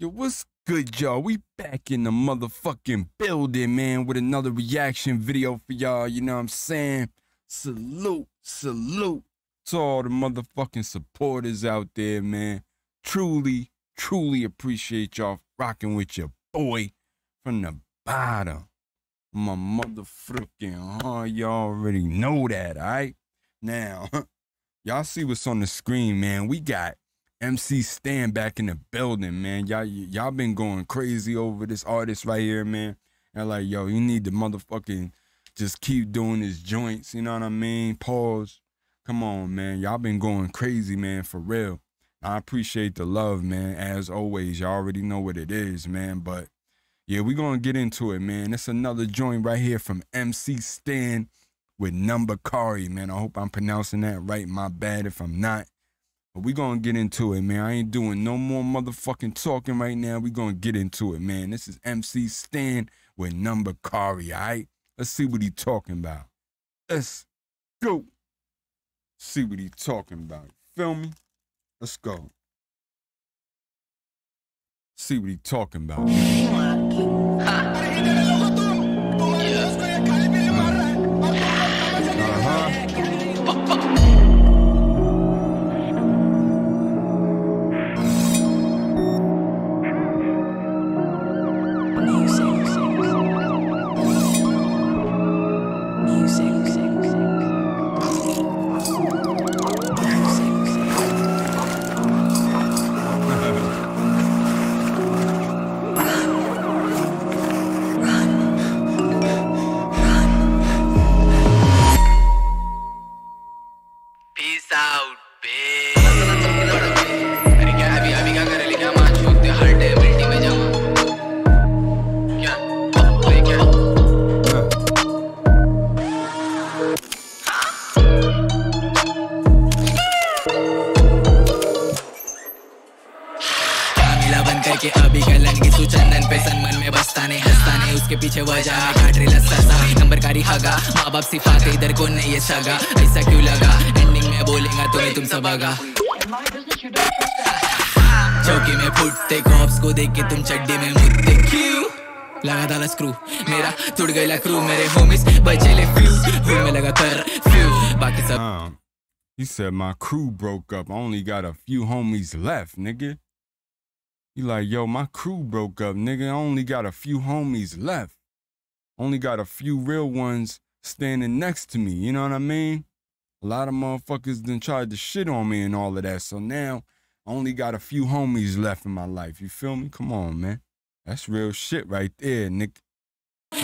Yo, what's good, y'all? We back in the motherfucking building, man, with another reaction video for y'all. You know what I'm saying? Salute, salute to all the motherfucking supporters out there, man. Truly, truly appreciate y'all rocking with your boy from the bottom. My motherfucking heart, y'all already know that, all right? Now, y'all see what's on the screen, man. We got MC Stan back in the building, man. Y'all y'all been going crazy over this artist right here, man. And like, yo, you need to motherfucking just keep doing his joints, you know what I mean? Pause. Come on, man. Y'all been going crazy, man, for real. I appreciate the love, man. As always, y'all already know what it is, man. But yeah, we gonna get into it, man. It's another joint right here from MC Stan with Numberkari, man. I hope I'm pronouncing that right. My bad if I'm not. But we gonna get into it, man. I ain't doing no more motherfucking talking right now. We gonna get into it, man. This is MC Stan with Numberkari, all right? Let's see what he talking about. Let's go. See what he talking about. Feel me? Let's go. See what he talking about. सिफाते इधर को नहीं ये सगा ऐसा क्यों लगा ending में बोलेगा तुम्हें तुम सब आगा चौकी में फुटते कॉप्स को देख के तुम चड्डी में मुद्दे क्यों लगा डाला स्क्रू मेरा टूट गया क्रू मेरे होमिस बचे ले फ्यूज हूँ मैं लगा कर फ्यू बाकी सब Um, he said my crew broke up. I only got a few homies left, nigga. He like, yo, my crew broke up, nigga. I only got a few homies left. Only got a few real ones standing next to me. You know what I mean? A lot of motherfuckers done tried to shit on me and all of that. So now I only got a few homies left in my life. You feel me? Come on, man. That's real shit right there, nigga.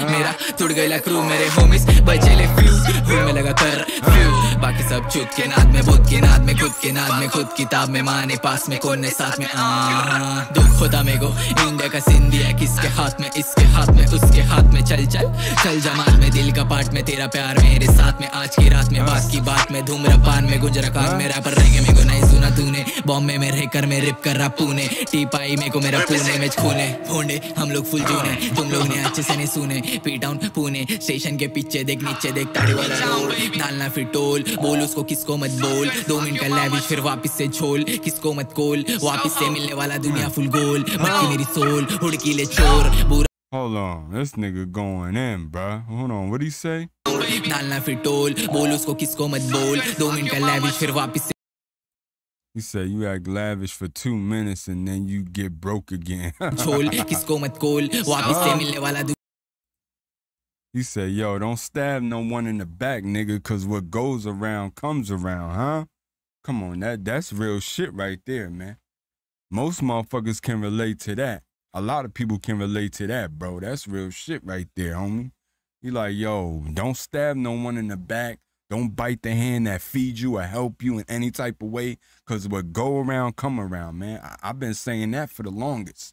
मेरा टूट गया crew मेरे होमिस बचे ले fuse हूँ मैं लगा कर फ्यू बाकी सब चुत के नाद में बुद्ध के नाद में खुद के नाद में खुद किताब में माने पास में कौन ने साथ में? आ दुख होता मेरे को इंडिया का सिंधी है किसके हाथ में इसके हाथ में उसके हाथ में। चल चल चल जमात में दिल का पार्ट में तेरा प्यार मेरे साथ में। आज की रात में बात की बात में धूम्रपान में गुंजरा कान में रैपर रहेंगे मेरे को नहीं सुना तूने। बॉम्बे में रह कर मैं रिप कर रहा पुणे। टी पाई मेरे को मेरा पुणे में खूने भोंडे हम लोग फुल जूने तुम लोग ने अच्छे से नहीं सुने। पी डाउन पुणे स्टेशन के पीछे देख नीचे देख ताड़ी वाला रोड डालना फिर टोल बोल उसको किसको मत बोल दो मिनट का लैविश फिर वापस से झोल किसको मत कोल वापस से मिलने वाला दुनिया फुल गोल मटकी मेरी सोल हुड़की ले चोर Hold on. This nigga going in, bruh. Hold on. What'd he say? डालना फिर टोल बोल उसको किसको मत बोल दो मिनट का लैविश फिर वापस से He said you act lavish for two minutes and then you get broke again. झोल किसको मत कोल वापस से मिलने वाला he said, yo, don't stab no one in the back, nigga, cause what goes around comes around, huh? Come on, that that's real shit right there, man. Most motherfuckers can relate to that. A lot of people can relate to that, bro. That's real shit right there, homie. He like, yo, don't stab no one in the back. Don't bite the hand that feeds you or help you in any type of way. Cause what go around, come around, man. I- I've been saying that for the longest.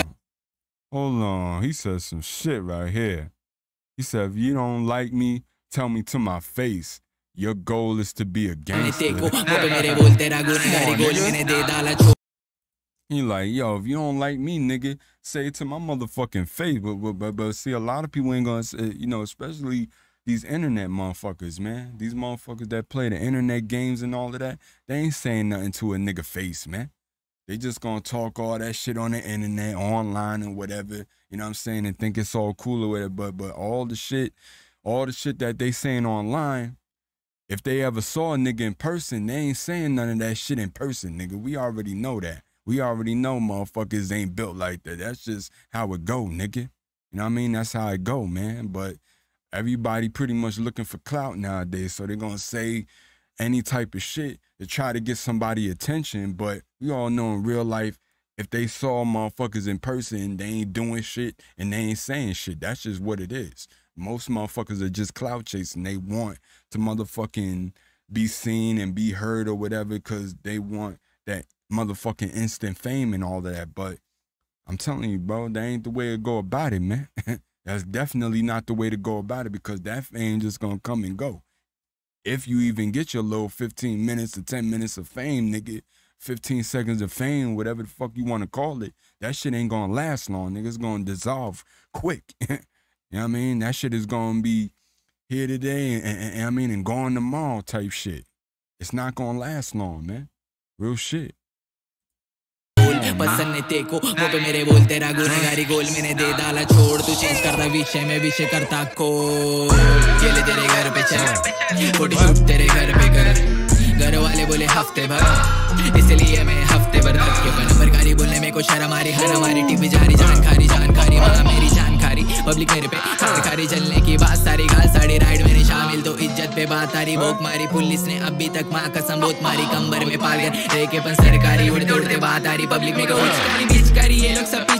Hold on. He said some shit right here. He said, if you don't like me, tell me to my face. Your goal is to be a gangster. he like, yo, if you don't like me, nigga, say it to my motherfucking face. But, but, but, but see, a lot of people ain't gonna, say, eh, you know, especially these internet motherfuckers, man. These motherfuckers that play the internet games and all of that, they ain't saying nothing to a nigga face, man. They just gonna talk all that shit on the internet, online and whatever, you know what I'm saying, and think it's all cool or whatever. But but all the shit, all the shit that they saying online, if they ever saw a nigga in person, they ain't saying none of that shit in person, nigga. We already know that. We already know motherfuckers ain't built like that. That's just how it go, nigga. You know what I mean? That's how it go, man. But everybody pretty much looking for clout nowadays. So they're gonna say any type of shit to try to get somebody attention. But we all know in real life, if they saw motherfuckers in person, they ain't doing shit and they ain't saying shit. That's just what it is. Most motherfuckers are just clout chasing. They want to motherfucking be seen and be heard or whatever because they want that motherfucking instant fame and all of that. But I'm telling you, bro, that ain't the way to go about it, man. That's definitely not the way to go about it because that fame just gonna come and go. If you even get your little 15 minutes to 10 minutes of fame, nigga, 15 seconds of fame, whatever the fuck you want to call it, that shit ain't gonna last long, nigga. It's gonna dissolve quick. you know what I mean? That shit is gonna be here today and, and- and I mean and gone tomorrow type shit. It's not gonna last long, man. Real shit. पसंद नहीं तेको। वो तो मेरे बोल, तेरा गुनहगारी गोल मैंने दे डाला, छोड़। तू चेंज कर रहा विषय, में विषय करता को ये तेरे घर पे चल फ़ोटो तेरे घर पे कर। घर वाले बोले, हफ़्ते भर। इसलिए मैं तक क्यों नंबर कारी बोलने में को शर्म आ रही हर हमारी टीवी जारी, जानकारी जानकारी। माँ मेरी जानकारी। पब्लिक मेरे पे सरकारी चलने की बात, सारी गाल साड़ी राइड मेरे शामिल। तो इज़्ज़त पे बात आ रही भोक मारी। पुलिस ने अभी तक माँ कसम बहुत मारी। कंबर में पाल कर रेके पन सरकारी उड़ते उड़ते बात आ रही। पब्लिक में करी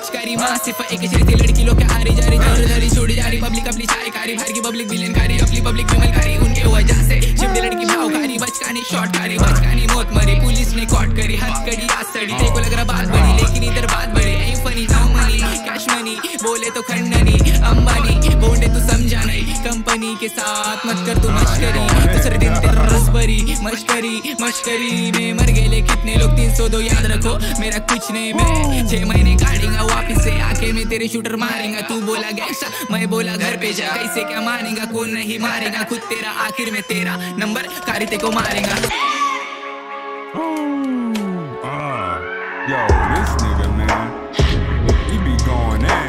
ये माँ, सिर्फ़ एक चलती लड़की लोग के आ रही जा रही ज़ोर धरी छोड़ी जा रही पब्लिक अपनी चाय कारी भर की पब्लिक विलन कारी, अपनी पब्लिक फीमेल कारी उनके वजह से शिवडी लड़की भाव कारी बचकानी शॉट कारी बचकानी मौत मरी पुलिस ने कॉट करी हाथ कड़ी आज सड़ी देखो लग रहा बात बड़ी, लेकिन इधर बात बड़ी। ऐ funny now money cash money बोले तो खंडनी। अंबानी बोंडे तू समझा नहीं. कंपनी के साथ मत कर तू मश्करी. दूसरे दिन तेरा रस भरी मश्करी मश्करी. में मर गए कितने लोग तीन सौ दो याद रखो. मेरा कुछ नहीं मैं छह महीने काटेगा वापिस से आके मैं तेरे शूटर मारेगा. तू बोला गैंगस्टर मैं बोला घर पे जा. कैसे क्या मानेगा कौन नहीं मारेगा. खुद तेरा आखिर में तेरा नंबर कारिते को मारेगा. Ah, yo, this nigga, man, he be going in,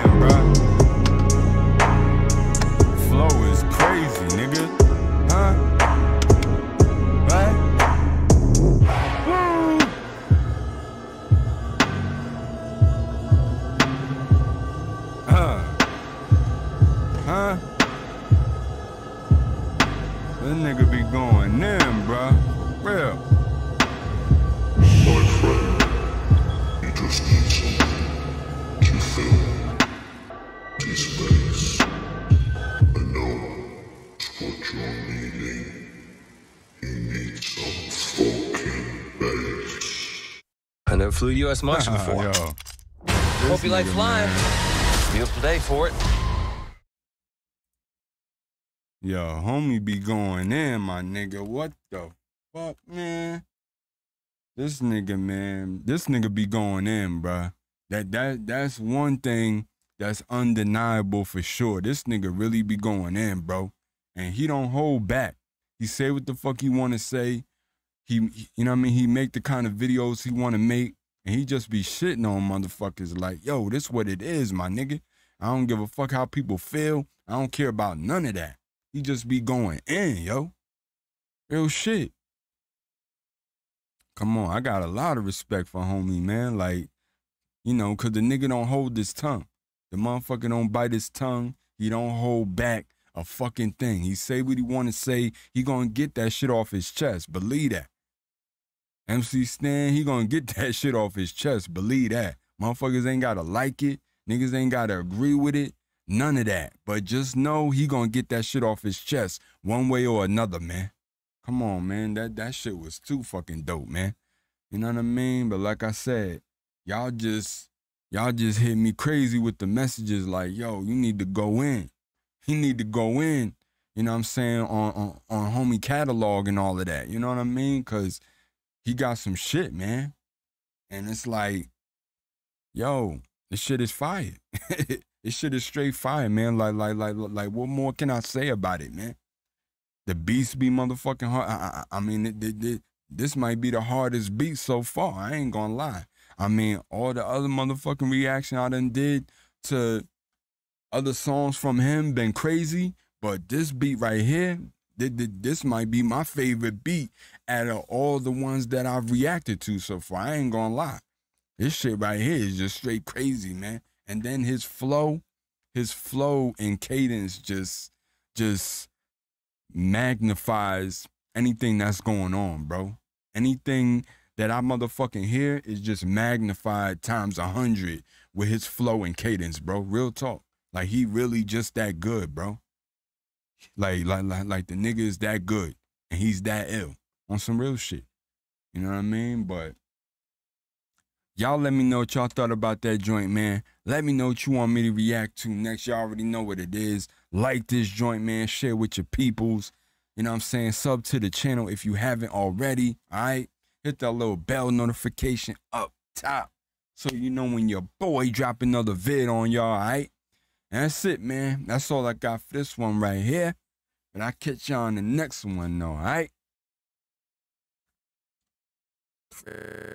This nigga be going in, bruh. Real. My friend, you just need something to fill this space. I know it's what you're needing. You need some fucking bass. I never flew U.S. Marshal before. Yo. Hope you like flying. man. Beautiful day for it. Yo, homie be going in, my nigga. What the fuck, man? This nigga, man. This nigga be going in, bruh. That that that's one thing that's undeniable for sure. This nigga really be going in, bro. And he don't hold back. He say what the fuck he wanna say. He, he- you know what I mean? He make the kind of videos he wanna make. And he just be shitting on motherfuckers like, yo, this what it is, my nigga. I don't give a fuck how people feel. I don't care about none of that. He just be going in, yo. Real shit. Come on, I got a lot of respect for homie, man. Like, you know, cause the nigga don't hold his tongue. The motherfucker don't bite his tongue. He don't hold back a fucking thing. He say what he want to say. He gonna get that shit off his chest. Believe that. MC Stan, he gonna get that shit off his chest. Believe that. Motherfuckers ain't gotta like it. Niggas ain't gotta agree with it. None of that. But just know he gonna get that shit off his chest one way or another, man. Come on, man. That that shit was too fucking dope, man. You know what I mean? But like I said, y'all just y'all just hit me crazy with the messages like, yo, you need to go in. He need to go in, you know what I'm saying, on on, on homie catalog and all of that. You know what I mean? Cause he got some shit, man. And it's like, yo, this shit is fire. this shit is straight fire, man. Like, like, like, like, what more can I say about it, man? The beats be motherfucking hard. I, I, I mean, it, it, it, this might be the hardest beat so far. I ain't gonna lie. I mean, all the other motherfucking reaction I done did to other songs from him been crazy, but this beat right here, this might be my favorite beat out of all the ones that I've reacted to so far. I ain't gonna lie. This shit right here is just straight crazy, man. And then his flow, his flow and cadence just just magnifies anything that's going on, bro. Anything that I motherfucking hear is just magnified times a hundred with his flow and cadence, bro. Real talk. Like he really just that good, bro. Like like like like the nigga is that good and he's that ill on some real shit. You know what I mean? But y'all let me know what y'all thought about that joint, man. Let me know what you want me to react to next. Y'all already know what it is. Like this joint, man. Share with your peoples. You know what I'm saying? Sub to the channel if you haven't already. All right. Hit that little bell notification up top so you know when your boy drop another vid on y'all, all right? And that's it, man. That's all I got for this one right here. But I'll catch y'all on the next one, though, all right?